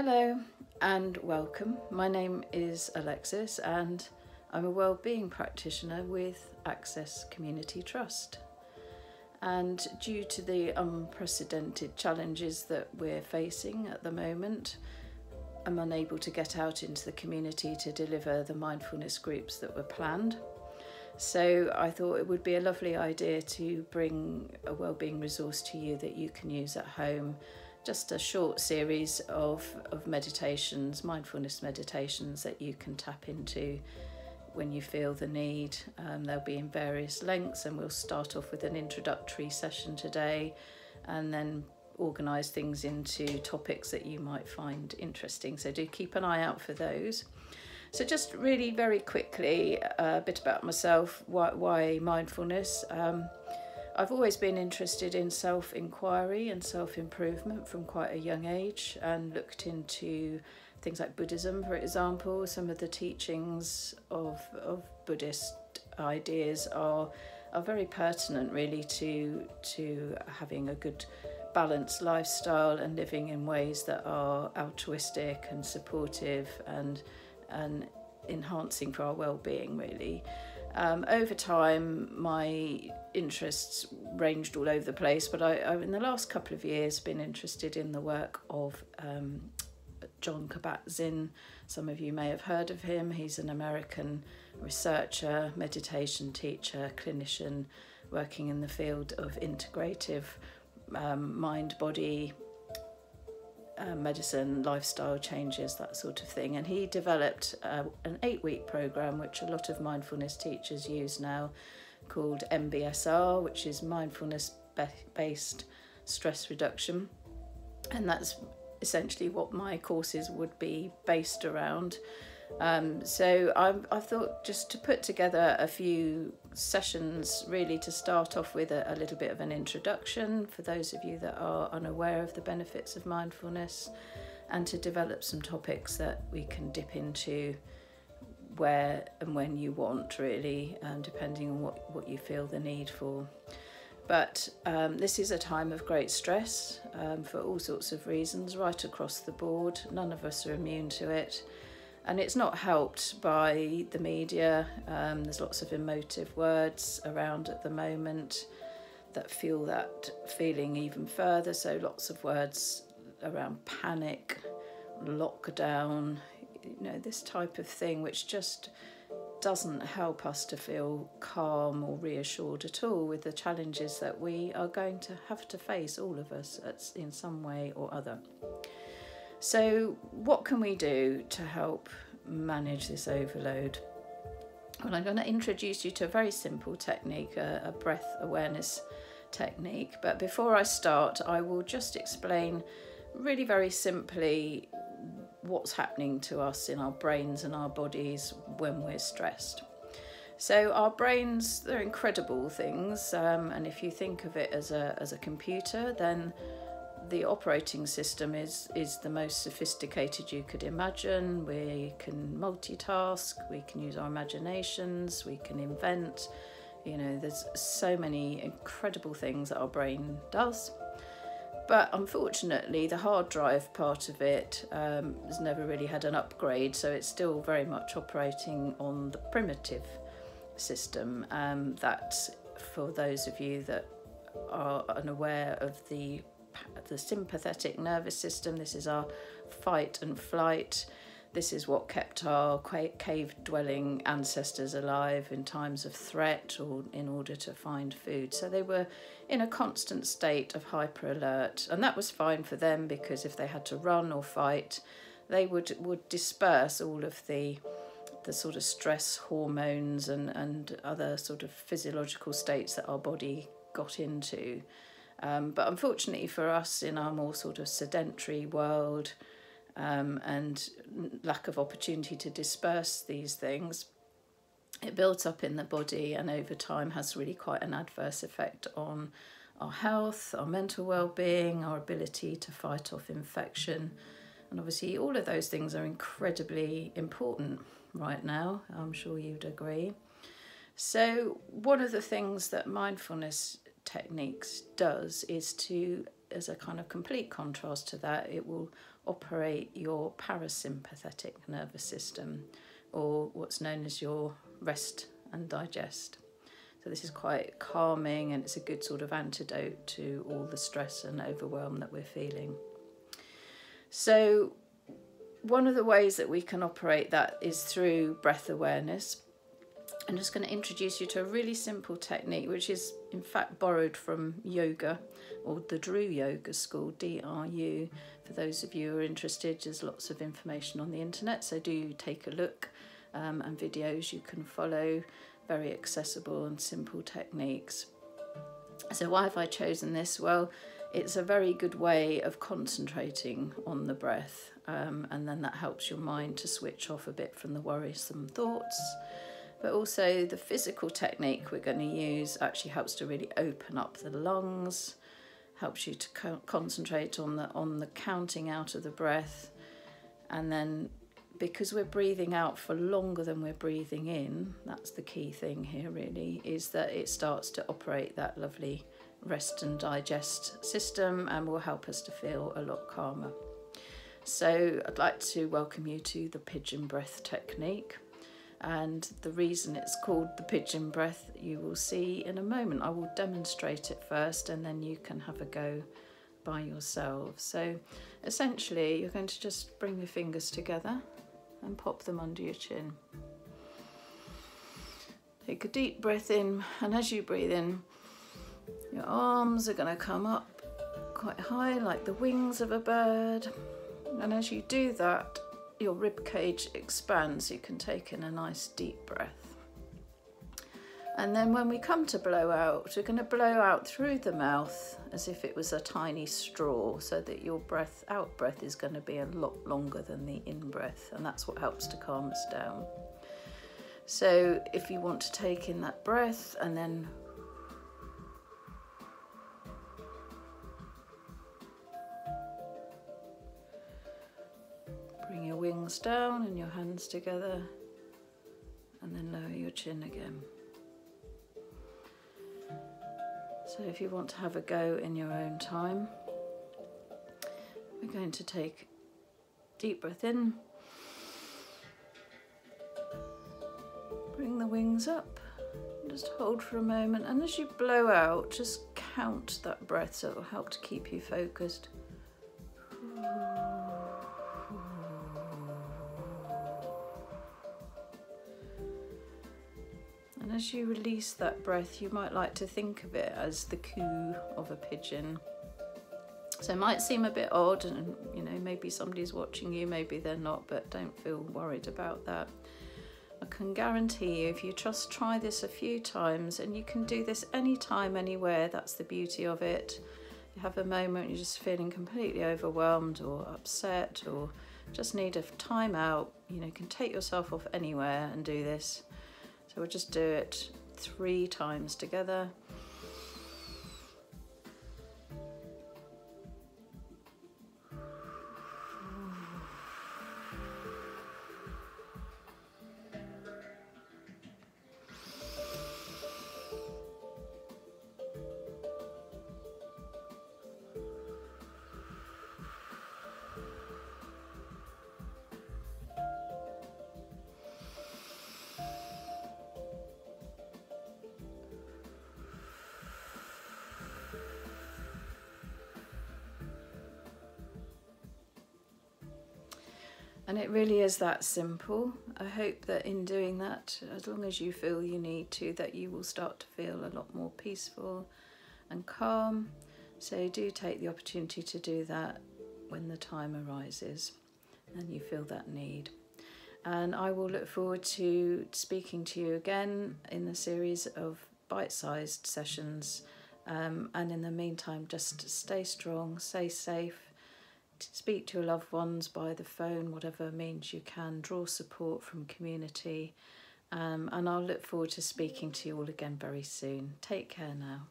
Hello and welcome. My name is Alexis and I'm a wellbeing practitioner with Access Community Trust. And due to the unprecedented challenges that we're facing at the moment, I'm unable to get out into the community to deliver the mindfulness groups that were planned. So I thought it would be a lovely idea to bring a wellbeing resource to you that you can use at home. Just a short series of, of meditations, mindfulness meditations that you can tap into when you feel the need. Um, they'll be in various lengths, and we'll start off with an introductory session today and then organise things into topics that you might find interesting. So do keep an eye out for those. So just really very quickly, a bit about myself, why, why mindfulness. Um, I've always been interested in self-inquiry and self-improvement from quite a young age and looked into things like Buddhism, for example. Some of the teachings of, of Buddhist ideas are, are very pertinent really to, to having a good balanced lifestyle and living in ways that are altruistic and supportive and and enhancing for our well-being really um, over time my interests ranged all over the place but I, I in the last couple of years been interested in the work of um, Jon Kabat-Zinn. Some of you may have heard of him. He's an American researcher meditation teacher clinician working in the field of integrative um, mind body uh, medicine, lifestyle changes, that sort of thing. And he developed uh, an eight week program, which a lot of mindfulness teachers use now, called MBSR, which is mindfulness based stress reduction. And that's essentially what my courses would be based around. Um, so I've, I've thought just to put together a few sessions really to start off with a, a, little bit of an introduction for those of you that are unaware of the benefits of mindfulness and to develop some topics that we can dip into where and when you want really um, depending on what, what you feel the need for. But um, this is a time of great stress um, for all sorts of reasons right across the board. None of us are immune to it and it's not helped by the media. Um, there's lots of emotive words around at the moment that fuel that feeling even further. So lots of words around panic, lockdown, you know, this type of thing, which just doesn't help us to feel calm or reassured at all with the challenges that we are going to have to face, all of us, in some way or other. So, what can we do to help manage this overload? Well, I'm going to introduce you to a very simple technique, a, a breath awareness technique. But before I start, I will just explain really very simply what's happening to us in our brains and our bodies when we're stressed. So our brains, they're incredible things. Um, and if you think of it as a, as a computer, then the operating system is is the most sophisticated you could imagine. We can multitask, we can use our imaginations, we can invent. You know, there's so many incredible things that our brain does. But unfortunately, the hard drive part of it um, has never really had an upgrade, so it's still very much operating on the primitive system. Um, that, for those of you that are unaware of the the sympathetic nervous system. This is our fight and flight. This is what kept our cave dwelling ancestors alive in times of threat or in order to find food. So they were in a constant state of hyper alert. And that was fine for them because if they had to run or fight, they would, would disperse all of the the sort of stress hormones and, and other sort of physiological states that our body got into. Um, but unfortunately for us in our more sort of sedentary world um, and lack of opportunity to disperse these things, it builds up in the body and over time has really quite an adverse effect on our health, our mental well-being, our ability to fight off infection. And obviously all of those things are incredibly important right now, I'm sure you'd agree. So one of the things that mindfulness techniques does is to as a kind of complete contrast to that, it will operate your parasympathetic nervous system or what's known as your rest and digest. So this is quite calming and it's a good sort of antidote to all the stress and overwhelm that we're feeling. So one of the ways that we can operate that is through breath awareness. I'm just going to introduce you to a really simple technique, which is in fact borrowed from yoga or the Dru Yoga School, D-R-U. For those of you who are interested, there's lots of information on the internet, so do take a look um, and videos you can follow, very accessible and simple techniques. So why have I chosen this? Well, it's a very good way of concentrating on the breath um, and then that helps your mind to switch off a bit from the worrisome thoughts. But also the physical technique we're going to use actually helps to really open up the lungs, helps you to co concentrate on the on the counting out of the breath, and then because we're breathing out for longer than we're breathing in, that's the key thing here really, is that it starts to operate that lovely rest and digest system and will help us to feel a lot calmer. So I'd like to welcome you to the pigeon breath technique. And the reason it's called the pigeon breath, you will see in a moment. I will demonstrate it first and then you can have a go by yourself. So essentially, you're going to just bring your fingers together and pop them under your chin. Take a deep breath in, and as you breathe in, your arms are going to come up quite high like the wings of a bird. And as you do that, your rib cage expands. You can take in a nice deep breath. And then when we come to blow out, we're going to blow out through the mouth as if it was a tiny straw so that your breath out breath is going to be a lot longer than the in breath and that's what helps to calm us down. So if you want to take in that breath and then bring your wings down and your hands together and then lower your chin again. So if you want to have a go in your own time, we're going to take deep breath in, bring the wings up, just hold for a moment, and as you blow out, just count that breath so it will help to keep you focused. As you release that breath, you might like to think of it as the coo of a pigeon. So it might seem a bit odd and you know, maybe somebody's watching you, maybe they're not, but don't feel worried about that. I can guarantee you if you just try this a few times and you can do this anytime, anywhere, that's the beauty of it. You have a moment you're just feeling completely overwhelmed or upset or just need a time out, you know, you can take yourself off anywhere and do this. So we'll just do it three times together. And it really is that simple. I hope that in doing that, as long as you feel you need to, that you will start to feel a lot more peaceful and calm. So do take the opportunity to do that when the time arises and you feel that need. And I will look forward to speaking to you again in the series of bite-sized sessions. Um, and in the meantime, just stay strong, stay safe, speak to your loved ones by the phone, whatever means you can, draw support from community. Um, and I'll look forward to speaking to you all again very soon. Take care now.